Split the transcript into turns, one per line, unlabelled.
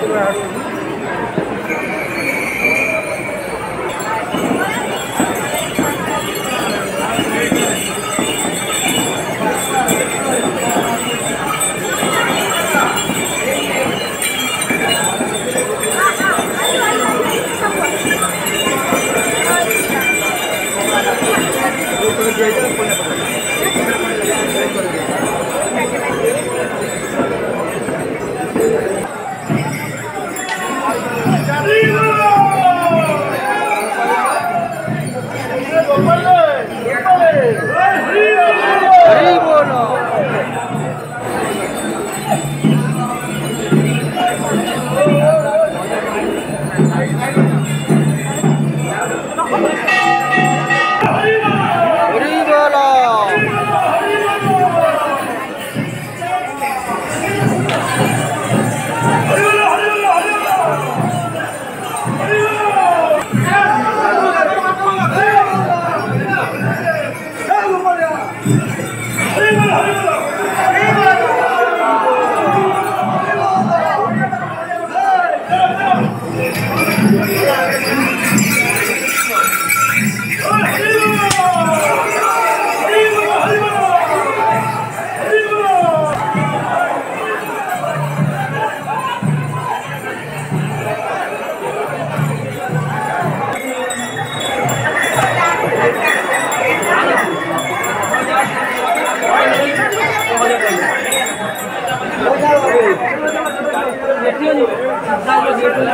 Gracias.
Yeah. 你们是哪个地
方的？